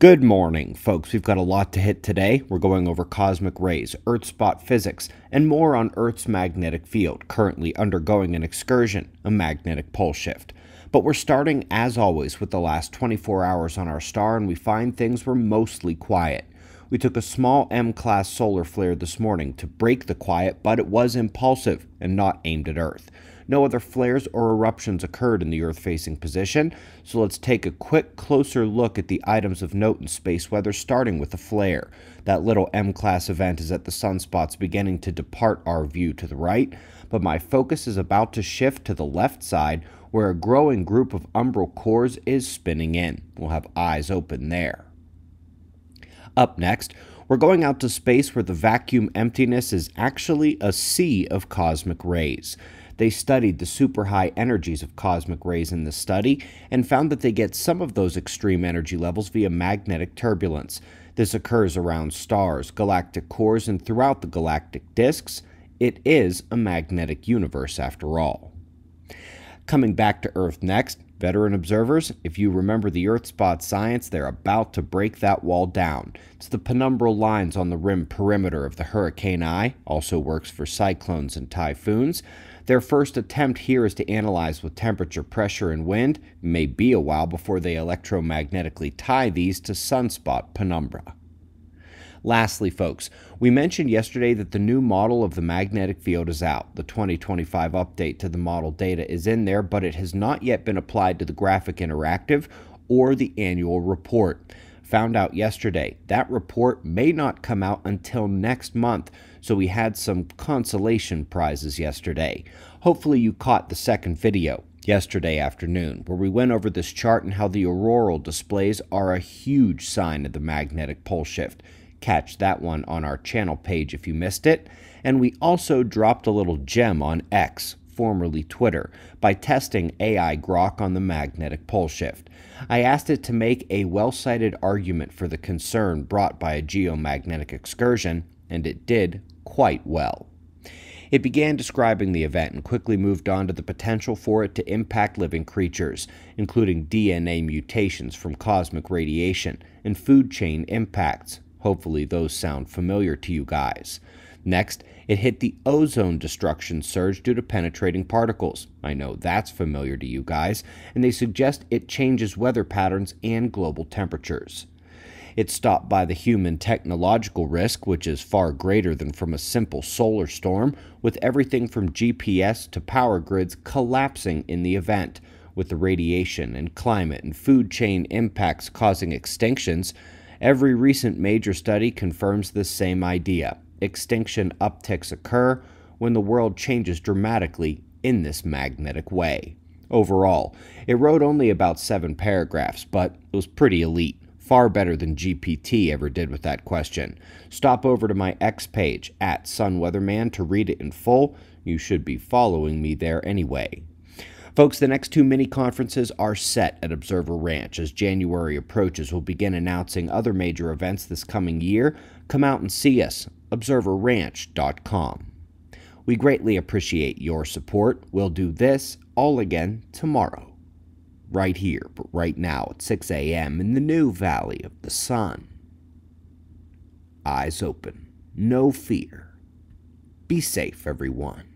Good morning, folks. We've got a lot to hit today. We're going over cosmic rays, Earth spot physics, and more on Earth's magnetic field, currently undergoing an excursion, a magnetic pole shift. But we're starting, as always, with the last 24 hours on our star, and we find things were mostly quiet. We took a small M class solar flare this morning to break the quiet, but it was impulsive and not aimed at Earth. No other flares or eruptions occurred in the Earth facing position, so let's take a quick closer look at the items of note in space weather, starting with the flare. That little M class event is at the sunspots beginning to depart our view to the right, but my focus is about to shift to the left side where a growing group of umbral cores is spinning in. We'll have eyes open there. Up next, we're going out to space where the vacuum emptiness is actually a sea of cosmic rays. They studied the super high energies of cosmic rays in the study and found that they get some of those extreme energy levels via magnetic turbulence. This occurs around stars, galactic cores, and throughout the galactic disks. It is a magnetic universe after all. Coming back to Earth next, veteran observers, if you remember the Earth spot science, they're about to break that wall down. It's the penumbral lines on the rim perimeter of the hurricane eye, also works for cyclones and typhoons. Their first attempt here is to analyze with temperature, pressure, and wind. It may be a while before they electromagnetically tie these to sunspot penumbra. Lastly, folks, we mentioned yesterday that the new model of the magnetic field is out. The 2025 update to the model data is in there, but it has not yet been applied to the graphic interactive or the annual report found out yesterday. That report may not come out until next month, so we had some consolation prizes yesterday. Hopefully, you caught the second video yesterday afternoon, where we went over this chart and how the auroral displays are a huge sign of the magnetic pole shift. Catch that one on our channel page if you missed it. And we also dropped a little gem on X, formerly Twitter, by testing AI Grok on the magnetic pole shift. I asked it to make a well cited argument for the concern brought by a geomagnetic excursion, and it did quite well. It began describing the event and quickly moved on to the potential for it to impact living creatures, including DNA mutations from cosmic radiation and food chain impacts. Hopefully, those sound familiar to you guys. Next, it hit the ozone destruction surge due to penetrating particles. I know that's familiar to you guys, and they suggest it changes weather patterns and global temperatures. It stopped by the human technological risk, which is far greater than from a simple solar storm, with everything from GPS to power grids collapsing in the event, with the radiation and climate and food chain impacts causing extinctions. Every recent major study confirms this same idea extinction upticks occur when the world changes dramatically in this magnetic way. Overall, it wrote only about seven paragraphs, but it was pretty elite. Far better than GPT ever did with that question. Stop over to my X page at Sunweatherman to read it in full. You should be following me there anyway. Folks, the next two mini conferences are set at Observer Ranch. As January approaches, we'll begin announcing other major events this coming year. Come out and see us, observerranch.com. We greatly appreciate your support. We'll do this all again tomorrow, right here, but right now at 6 a.m. in the new Valley of the Sun. Eyes open, no fear. Be safe, everyone.